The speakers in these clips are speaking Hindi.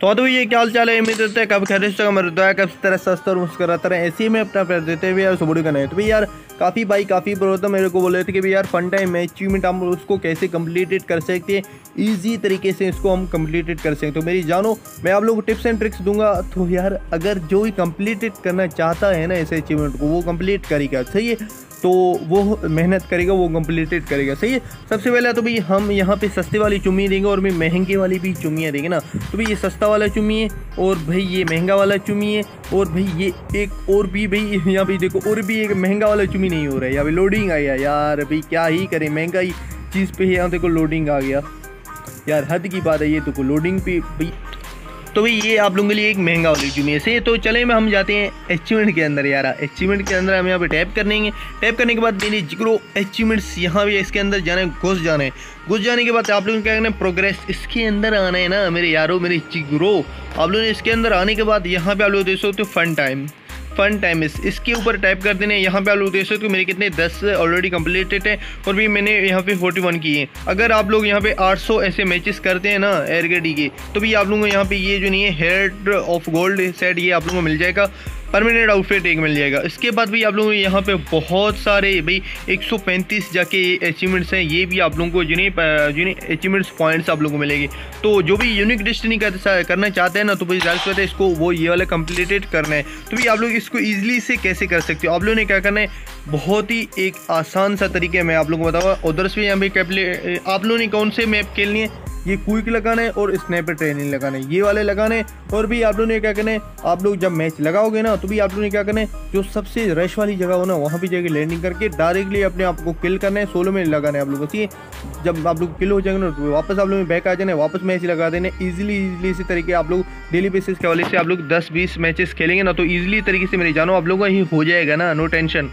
तो तो ये क्या हाल चाल है? उम्मीद करते हैं कब खरीद का मेरे दुआ कब तरह सस्ता और मुस्कराता रहे। ऐसी में अपना पैर देते हुए यार सुबह का नहीं तो भाई यार काफ़ी भाई, काफ़ी प्रो तो मेरे को बोल रहे थे कि भाई यार फन टाइम है अचीवमेंट हम उसको कैसे कंप्लीटेड कर सकते हैं? ईजी तरीके से इसको हम कम्प्लीटेड कर सकते तो मेरी जानो, मैं आप लोग को टिप्स एंड ट्रिक्स दूँगा। तो यार, अगर जो भी कंप्लीटेड करना चाहता है ना ऐसे अचीवमेंट को, वो कंप्लीट करेगा, सही है? तो वो मेहनत करेगा, वो कम्प्लीटेड करेगा, सही है? सबसे पहले तो भाई हम यहाँ पे सस्ते वाली चुम्मी देंगे और मैं महँगे वाली भी चुम्मियाँ देंगे ना। तो भाई ये सस्ता वाला चुम्मी है और भाई ये महँगा वाला चुम्मी है और भाई ये एक और भी भाई यहाँ पे देखो, और भी एक महँगा वाला चुम्मी नहीं हो रहा। है पे लोडिंग आ गया यार भाई क्या ही करें, महँगाई चीज़ पे यहाँ देखो लोडिंग आ गया। यार, हद की बात है ये तो लोडिंग पे भाई। तो भाई ये आप लोगों के लिए एक महँगा वाली जुमी से तो चले में हम जाते हैं अचीवमेंट के अंदर यार। अचीवमेंट के अंदर हम यहाँ पे टैप करनेंगे टैप करने के बाद मेरी जिक्रो अचीवमेंट्स यहाँ भी इसके अंदर जाना है घुस जाना। है घुस जाने के बाद आप लोगों को क्या करना है प्रोग्रेस इसके अंदर आना है ना, मेरे यारो, मेरे जिक्रो आप लोगों ने इसके अंदर आने के बाद यहाँ पे आप लोग देख सकते हो फन टाइम फन टाइम इस इसके ऊपर टाइप कर देने। यहाँ पे आप लोग देख सकते हो मेरे कितने दस ऑलरेडी कंप्लीटेड हैं और भी मैंने यहाँ पे फोर्टी वन किए अगर आप लोग यहाँ पे आठ सौ ऐसे मैचेस करते हैं ना एयरगेडी के तो भी आप लोगों को यहाँ पे ये जो नहीं है हेड ऑफ़ गोल्ड सेट ये आप लोगों को मिल जाएगा। परमानेंट आउटफिट एक मिल जाएगा। इसके बाद भी आप लोगों को यहाँ पे बहुत सारे भाई 135 जाके अचीवमेंट्स हैं। ये भी आप लोगों को जिन्हें जिन्हें अचीवमेंट्स पॉइंट्स आप लोगों को मिलेंगे। तो जो भी यूनिक डिस्टनी कर, करना चाहते हैं ना तो भाई ज़ाहिर है इसको वो ये वाला कंप्लीटेड करना है। तो भाई आप लोग इसको ईजिली से कैसे कर सकते हो? आप लोगों ने क्या करना है? बहुत ही एक आसान सा तरीके मैं आप लोगों को बताऊँगा। उधर से यहाँ पे आप लोगों ने कौन से मैप खेलनी है? ये क्विक लगाना और स्नैपर ट्रेनिंग लगाना, ये वाले लगाने। और भी आप लोगों ने क्या करना, आप लोग जब मैच लगाओगे ना तो भी आप लोगों ने क्या करना है जो सबसे रश वाली जगह हो ना, वहाँ भी जाके लैंडिंग करके डायरेक्टली अपने आप को किल करना है सोलो में लगाना आप लोगों को। जब आप लोग किल हो जाएँगे ना तो वापस आप लोग बैक आ जाना, वापस मैच लगा देने ईजिली ईजिली इसी तरीके आप लोग डेली बेसिस के वाले से आप लोग दस बीस मैचेस खेलेंगे ना तो ईजिली तरीके से मेरी जानो, आप लोगों का ही हो जाएगा ना नो टेंशन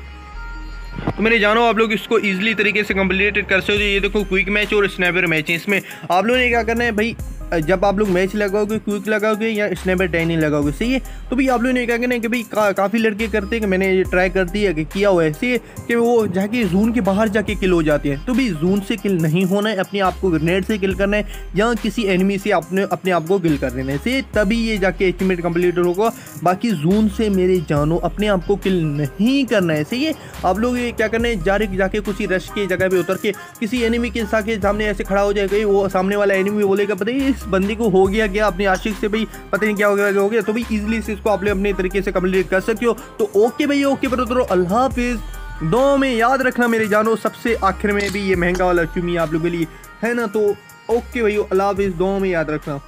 तो मैंने जानो, आप लोग इसको ईजिली तरीके से कंप्लीट कर सकते हो। ये देखो क्विक मैच और स्नैपर मैच है इसमें। आप लोगों ने क्या करना है, भाई जब आप लोग मैच लगाओगे क्विक लगाओगे या स्नैपर टाइनिंग लगाओगे सही है? तो भाई आप लोगों ने क्या कहना है कि भाई का, काफ़ी लड़के करते हैं कि मैंने ये ट्राई कर दिया कि किया हुआ है ऐसे कि वो जाके जून के बाहर जाके किल हो जाते हैं। तो भाई जून से किल नहीं होना है अपने आप को ग्रेनेड से किल करना है या किसी एनिमी से अपने अपने आप को किल कर देना है से तभी ये जाके एस्टिमेट कंप्लीट होगा। बाकी जून से मेरे जानो अपने आप को किल नहीं करना है सही है? आप लोग ये क्या करना है जा जाके किसी रश की जगह पर उतर के किसी एनिमी के साथ सामने ऐसे खड़ा हो जाएगा वो सामने वाला एनिमी बोलेगा पता इस बंदी को हो गया क्या अपने आशिक से, भाई पता नहीं क्या हो गया हो गया। तो भाई इजिली से इसको आप अपने तरीके से कंप्लीट कर सकते हो। तो ओके भाई ओके ब्रदर अल्लाह हाफिज़। दो में याद रखना मेरे जानो, सबसे आखिर में भी ये महँगा वाला चुमी आप लोगों के लिए, है ना? तो ओके भाई, अल्लाह हाफिज़, दो में याद रखना।